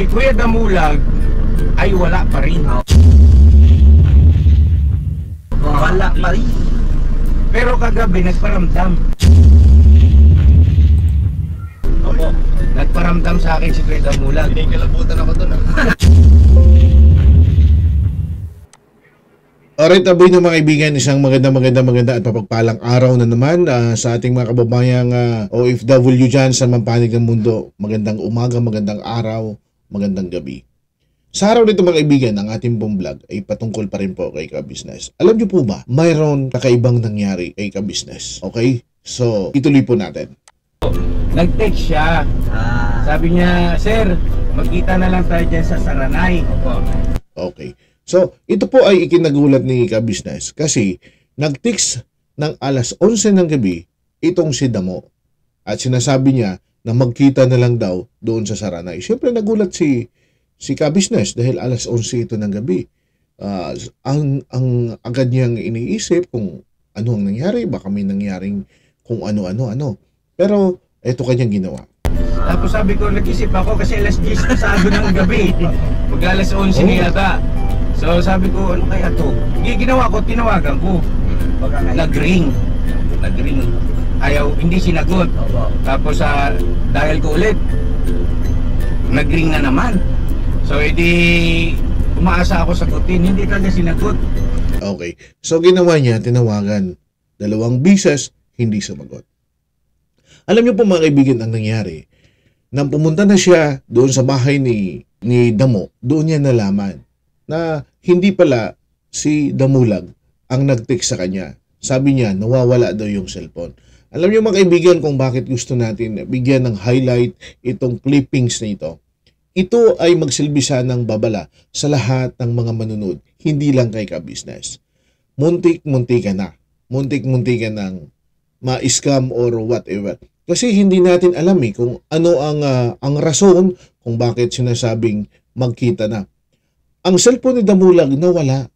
si Kuya Damulag ay wala pa rin. Wala pa rin. Pero kagabi nagparamdam. Opo. Nagparamdam sa akin si Kuya Damulag. Kinikilabutan ako doon ah. Alright, aboy na mga kaibigan, isang maganda maganda maganda at papagpalang araw na naman ah, sa ating mga kababayang ah, OFW dyan sa mampanig ng mundo. Magandang umaga, magandang araw, magandang gabi. Sa araw nito mga kaibigan, ang ating pong vlog ay patungkol pa rin po kay ka-business. Alam niyo po ba, mayroon kakaibang nangyari kay ka-business. Okay? So, ituloy po natin. Nag-text siya. Ah. Sabi niya, Sir, magkita na lang tayo dyan sa Saranay. Opo. Okay. So, ito po ay ikinagulat ni ka-business kasi nag-text ng alas 11 ng gabi itong si Damo at sinasabi niya na magkita na lang daw doon sa Saranay. Siyempre nagulat si si ka-business dahil alas 11 ito ng gabi. Ah, ang ang agad niyang iniisip kung ano ang nangyari, baka may nangyaring kung ano-ano ano. Pero ito kanyang ginawa. Tapos sabi ko, nag-isip ako kasi alas 10 pasado ng gabi. Mag alas 11 Oh. yata. So sabi ko, ano kaya to? Gi- Ginawa ko, tinawagan ko. Nag-ring. Nag-ring. Ayaw, hindi sinagot. Opo. Tapos sa dial ko ulit, nag-ring na naman. So edi umaasa ako sagutin, hindi talaga sinagot. Okay. So ginawa niya, tinawagan. Dalawang bises, hindi sumagot. Alam niyo po mga kaibigan ang nangyari. Nang pumunta na siya doon sa bahay ni, ni Damo, doon niya nalaman na hindi pala si Damulag ang nag-text sa kanya. Sabi niya, nawawala daw yung cellphone. Alam niyo mga kaibigan kung bakit gusto natin bigyan ng highlight itong clippings na ito. Ito ay magsilbi ng babala sa lahat ng mga manunod, hindi lang kay ka-business. Muntik-munti ka na. Muntik-munti ka ng ma-scam or whatever. Kasi hindi natin alam eh kung ano ang ah, ang rason kung bakit sinasabing magkita na. Ang cellphone ni Damulag nawala.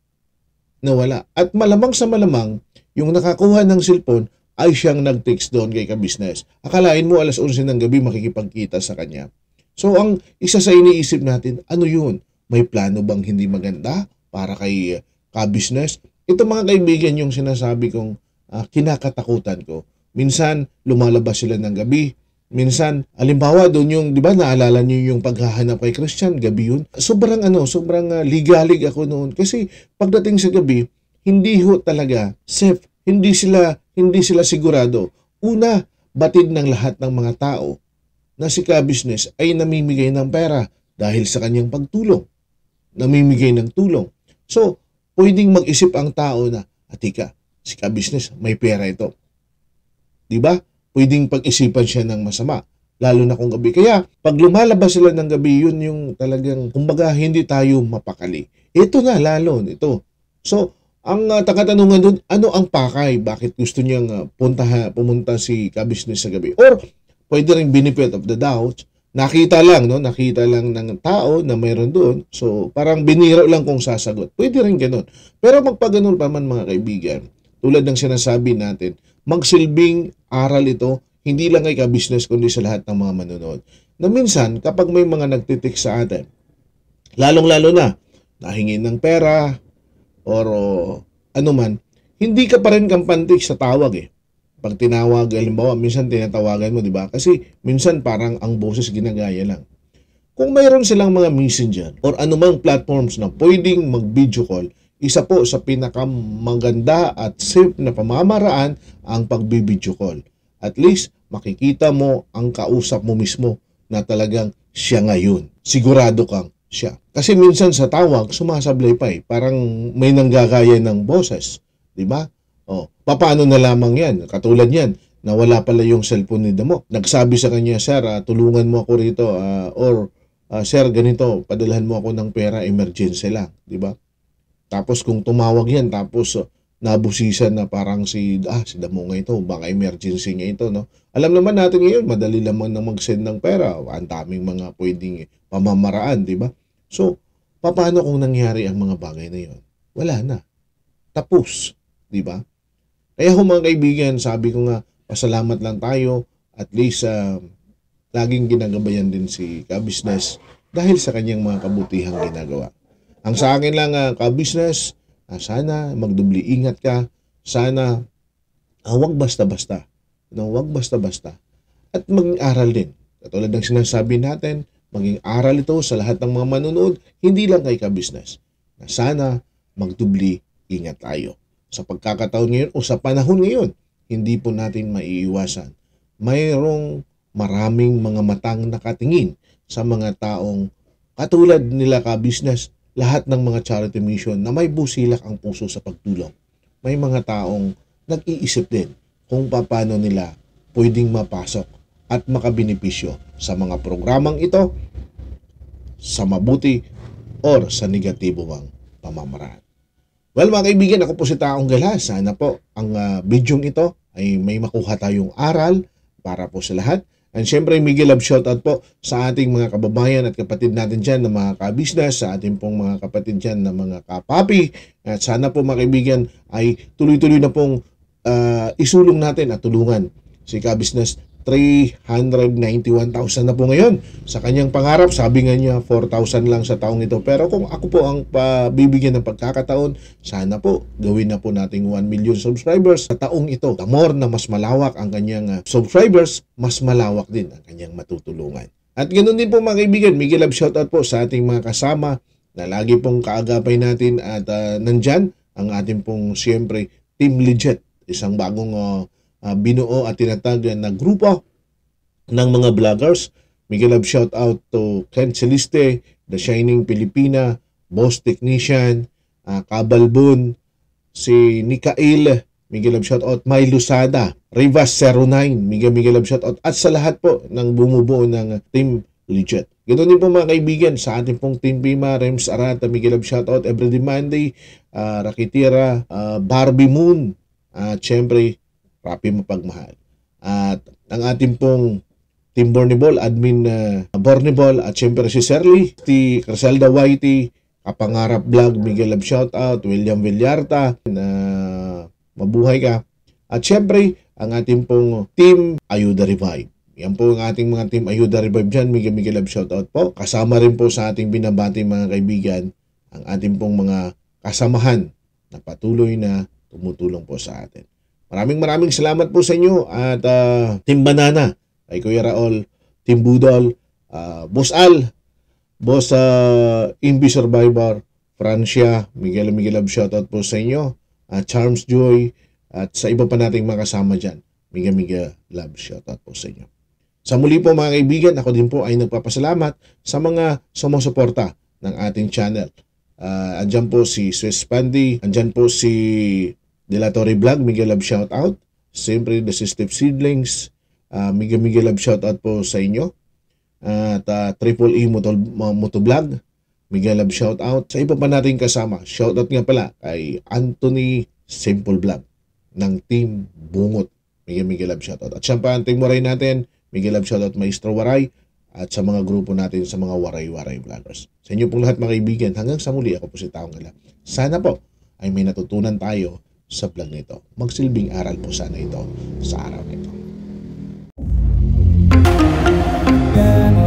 Nawala. At malamang sa malamang, yung nakakuha ng cellphone ay siyang nag-text doon kay ka-business. Akalain mo alas 11 ng gabi makikipagkita sa kanya. So ang isa sa iniisip natin, ano yun? May plano bang hindi maganda para kay uh, ka-business? Ito mga kaibigan yung sinasabi kong ah, kinakatakutan ko. Minsan lumalabas sila ng gabi. Minsan, alimbawa doon yung, di ba, naalala niyo yung paghahanap kay Christian, gabi yun. Sobrang ano, sobrang ah, ligalig ako noon. Kasi pagdating sa gabi, hindi ho talaga safe. Hindi sila, hindi sila sigurado. Una, batid ng lahat ng mga tao na si ka-business ay namimigay ng pera dahil sa kanyang pagtulong. Namimigay ng tulong. So, pwedeng mag-isip ang tao na, atika, si ka-business, may pera ito. Di ba? Pwedeng pag-isipan siya ng masama. Lalo na kung gabi. Kaya, pag lumalabas sila ng gabi, yun yung talagang, kumbaga, hindi tayo mapakali. Ito na, lalo, ito. So, ang uh, katanungan doon, ano ang pakay? Bakit gusto niyang uh, punta, pumunta si ka-business sa gabi? Or, pwede rin benefit of the doubt, nakita lang, no? Nakita lang ng tao na mayroon doon. So, parang biniro lang kung sasagot. Pwede rin ganun. Pero magpaganon pa man mga kaibigan, tulad ng sinasabi natin, magsilbing aral ito, hindi lang kay ka-business kundi sa lahat ng mga manonood. Na minsan, kapag may mga nagtitik sa atin, lalong-lalo na, nahingin ng pera, or uh, ano man, hindi ka pa rin kampantik sa tawag eh pag tinawag, halimbawa, minsan tinatawagan mo, di ba? Kasi minsan parang ang boses ginagaya lang. Kung mayroon silang mga messenger or anumang platforms na pwedeng mag-video call, isa po sa pinakamaganda at safe na pamamaraan ang pag-video call. At least, makikita mo ang kausap mo mismo na talagang siya ngayon. Sigurado kang siya. Kasi minsan sa tawag, sumasablay pa eh. Parang may nanggagaya ng boses. Di ba? Oh, paano na lamang yan? Katulad yan, na wala pala yung cellphone ni Damo. Nagsabi sa kanya, Sir, ah, tulungan mo ako rito ah, or ah, Sir, ganito, padalhan mo ako ng pera, emergency lang, di ba? Tapos kung tumawag yan, tapos uh, nabusisan na parang si, ah, si Damo nga ito, baka emergency niya ito, no? Alam naman natin ngayon, madali lamang na mag-send ng pera. Ang daming mga pwedeng pamamaraan, di ba? So, paano kung nangyari ang mga bagay na yon? Wala na. Tapos, di ba? Kaya ho mga kaibigan, sabi ko nga, pasalamat lang tayo. At least, uh, laging ginagabayan din si ka-business dahil sa kanyang mga kabutihang ginagawa. Ang sa akin lang, uh, ka-business, uh, sana magdubli ingat ka, sana uh, wag basta-basta. No, wag basta-basta. At maging aral din. Katulad ng sinasabi natin, maging aral ito sa lahat ng mga manonood, hindi lang kay ka-business. Na sana magdubli ingat tayo. Sa pagkakataon ngayon o sa panahon ngayon, hindi po natin maiiwasan. Mayroong maraming mga matang nakatingin sa mga taong katulad nila ka-business, lahat ng mga charity mission na may busilak ang puso sa pagtulong. May mga taong nag-iisip din kung paano nila pwedeng mapasok at makabenepisyo sa mga programang ito sa mabuti or sa negatibo mang pamamaraan. Well mga kaibigan, ako po si Taong Gala. Sana po ang uh, bidyong ito ay may makuha tayong aral para po sa lahat. And syempre, Miguel Love shoutout po sa ating mga kababayan at kapatid natin dyan na mga kabisnes, sa ating pong mga kapatid dyan na mga kapapi. At sana po mga kaibigan ay tuloy-tuloy na pong uh, isulong natin at tulungan si kabisnes 391,000 na po ngayon. Sa kanyang pangarap, sabi nga niya 4,000 lang sa taong ito. Pero kung ako po ang pabibigyan ng pagkakataon, sana po gawin na po nating 1 million subscribers sa taong ito. The more na mas malawak ang kanyang uh, subscribers, mas malawak din ang kanyang matutulungan. At ganoon din po mga kaibigan, Miguel Love shoutout po sa ating mga kasama na lagi pong kaagapay natin at uh, nandyan ang ating pong siyempre Team Legit, isang bagong uh, uh, binuo at tinatag na grupo ng mga vloggers. Miguel Love shout out to Ken Celeste, The Shining Filipina, Boss Technician, uh, Kabalbun, si Nikael, Miguel Love shout out, May Lusada, Rivas 09, Miguel Miguel Love shout out, at sa lahat po ng bumubuo ng Team Legit. Ganoon din po mga kaibigan sa ating pong Team Bima, Rems Arata, Miguel Love shout out, Every Monday, uh, Rakitira, uh, Barbie Moon, at uh, syempre Rapi Mapagmahal. At ang ating pong Team Bornibol, admin uh, Bornibol, at syempre si Serly, si Criselda Whitey, Kapangarap Vlog, Miguel Lab Shoutout, William Villarta, na uh, mabuhay ka. At syempre, ang ating pong Team Ayuda Revive. Yan po ang ating mga Team Ayuda Revive dyan. Miguel Miguel Lab Shoutout po. Kasama rin po sa ating binabati mga kaibigan, ang ating pong mga kasamahan na patuloy na tumutulong po sa atin. Maraming maraming salamat po sa inyo at uh, Team Banana, kay Kuya Raol, Team Budol, uh, Boss Al, Boss uh, Invi Survivor, Francia, Miguel Miguel Love shoutout po sa inyo, uh, Charms Joy, at sa iba pa nating mga kasama dyan. Miguel Miguel Love shoutout po sa inyo. Sa muli po mga kaibigan, ako din po ay nagpapasalamat sa mga sumusuporta ng ating channel. Uh, andyan po si Swiss Pandy, andyan po si Delatory Vlog, Miguel Love shoutout. Siyempre, The System Seedlings, uh, Miguel Miguel Love shoutout po sa inyo. At uh, Triple E Moto, Moto Miguel Love shoutout. Sa iba pa natin kasama, shoutout nga pala kay Anthony Simple Vlog ng Team Bungot. Miguel Miguel Love shoutout. At siyempre, ang team waray natin, Miguel Love shoutout Maestro Waray at sa mga grupo natin sa mga waray-waray vloggers. Sa inyo pong lahat mga kaibigan, hanggang sa muli ako po si Taong Gala. Sana po ay may natutunan tayo sa vlog nito. Magsilbing aral po sana ito sa araw nito. Yeah.